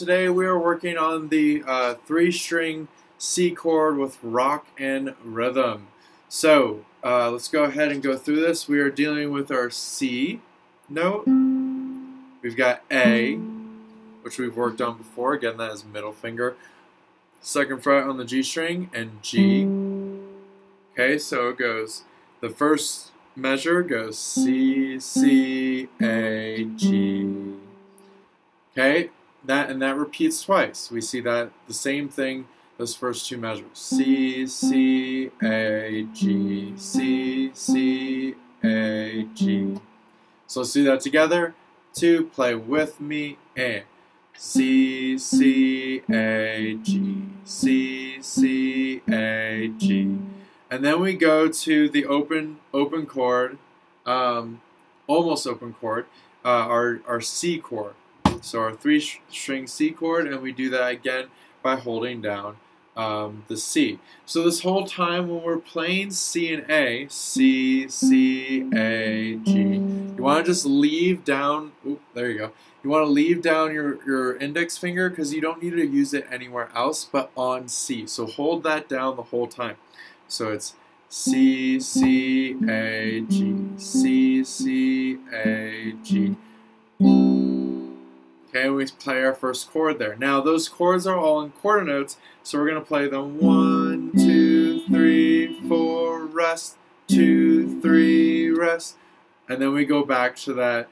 today we are working on the uh, three string C chord with rock and rhythm. So uh, let's go ahead and go through this. We are dealing with our C note. We've got A, which we've worked on before. Again, that is middle finger. Second fret on the G string and G. Okay, so it goes, the first measure goes C, C, A, G. Okay, that and that repeats twice. We see that the same thing those first two measures. C, C, A, G, C, C, A, G. So let's do that together. Two, play with me, and C, C, A, G, C, C, A, G. And then we go to the open open chord, um, almost open chord, uh, our, our C chord. So our three string C chord, and we do that again by holding down um, the C. So this whole time when we're playing C and A, C, C, A, G, you want to just leave down, oop, there you go. You want to leave down your, your index finger because you don't need to use it anywhere else but on C. So hold that down the whole time. So it's C, C, A, G, C, C, A, G. Okay, we play our first chord there. Now those chords are all in quarter notes, so we're going to play them one, two, three, four, rest, two, three, rest, and then we go back to that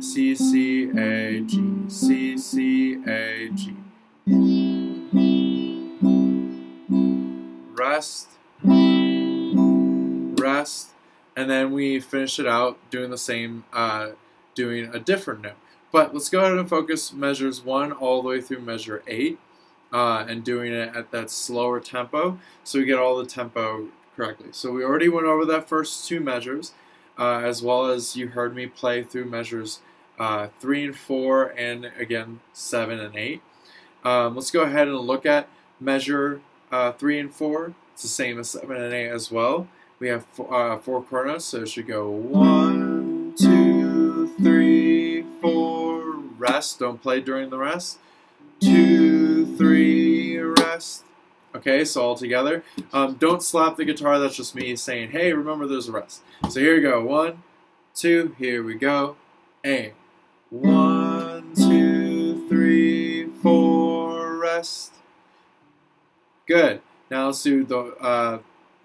C, C, A, G, C, C, A, G. Rest, rest, and then we finish it out doing the same, uh, doing a different note. But let's go ahead and focus measures 1 all the way through measure 8 uh, and doing it at that slower tempo so we get all the tempo correctly. So we already went over that first two measures uh, as well as you heard me play through measures uh, 3 and 4 and again 7 and 8. Um, let's go ahead and look at measure uh, 3 and 4. It's the same as 7 and 8 as well. We have four, uh, four chords, so it should go 1, 2, 3, 4, rest. Don't play during the rest. Two, three, rest. Okay, so all together. Um, don't slap the guitar. That's just me saying, hey, remember there's a rest. So here we go. One, two, here we go. And one, two, three, four, rest. Good. Now let's do the, uh,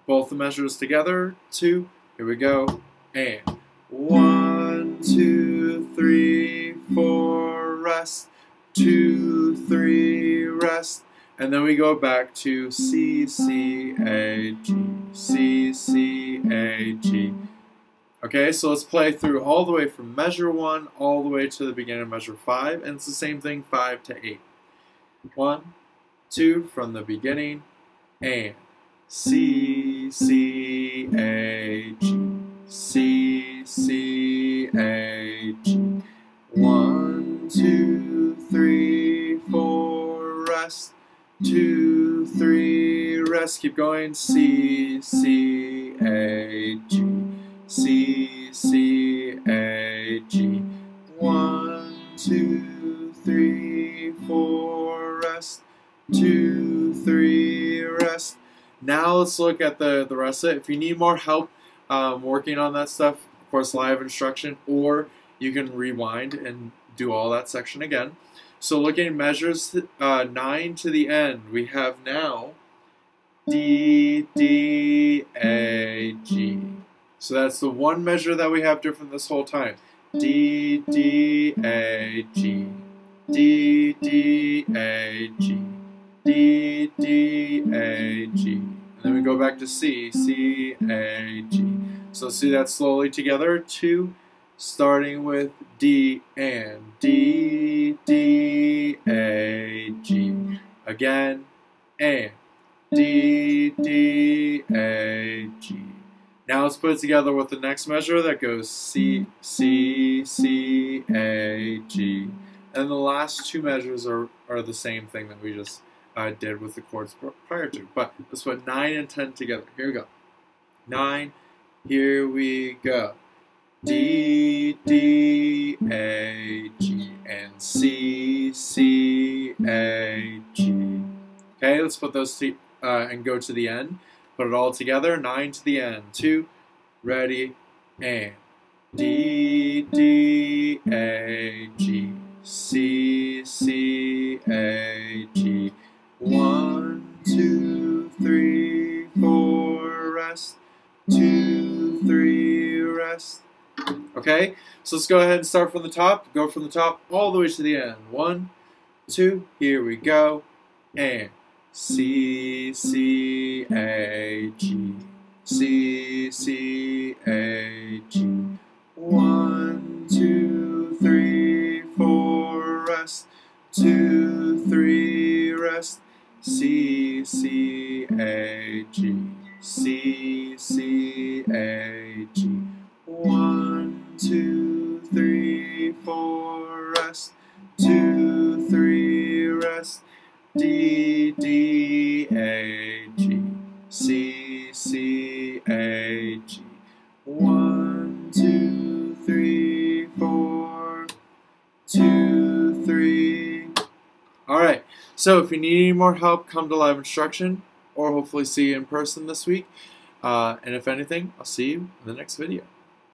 both the measures together. Two, here we go. And one, two, three, four, rest, two, three, rest, and then we go back to C, C, A, G, C, C, A, G. Okay, so let's play through all the way from measure 1 all the way to the beginning of measure 5, and it's the same thing 5 to 8. 1, 2 from the beginning, and C, C, A, G, C, C, A, G. 1, two, three, four, rest, two, three, rest, keep going, C, C, A, G, C, C, A, G, one, two, three, four, rest, two, three, rest. Now let's look at the, the rest of it. If you need more help um, working on that stuff, of course, live instruction, or you can rewind and do all that section again. So looking at measures uh, 9 to the end, we have now D, D, A, G. So that's the one measure that we have different this whole time. D, D, A, G. D, D, A, G. D, D, A, G. And then we go back to C, C, A, G. So do that slowly together. Two, starting with D and D, D, A, G. Again, and D, D, A, G. Now let's put it together with the next measure that goes C, C, C, A, G. And the last two measures are, are the same thing that we just uh, did with the chords prior to. But let's put 9 and 10 together. Here we go. 9, here we go. D, D, A, G, and C, C, A, G. Okay, let's put those two, uh, and go to the end. Put it all together, 9 to the end. 2, ready, and D, D, A, G, C, C, A, G. 1, 2, 3, 4, rest. 2, 3, rest. Okay, so let's go ahead and start from the top. Go from the top all the way to the end. One, two, here we go. And C, C, A, G. C, C, A, G. One, two, three, four, rest. Two, three, rest. C, C, A, G. C, C, A, G. One, two, three, four, rest. Two, three, rest. D, D, A, G. C, C, A, G. One, two, three, four. Two, three. Alright, so if you need any more help, come to live instruction or hopefully see you in person this week. Uh, and if anything, I'll see you in the next video.